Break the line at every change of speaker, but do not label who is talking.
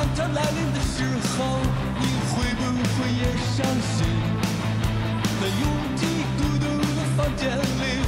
当它来临的时候你会不会也伤心？在拥挤孤独的房间里